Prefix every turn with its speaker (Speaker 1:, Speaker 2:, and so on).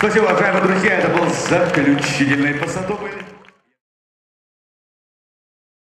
Speaker 1: Спасибо, уважаемые друзья, это был заключительный посадовый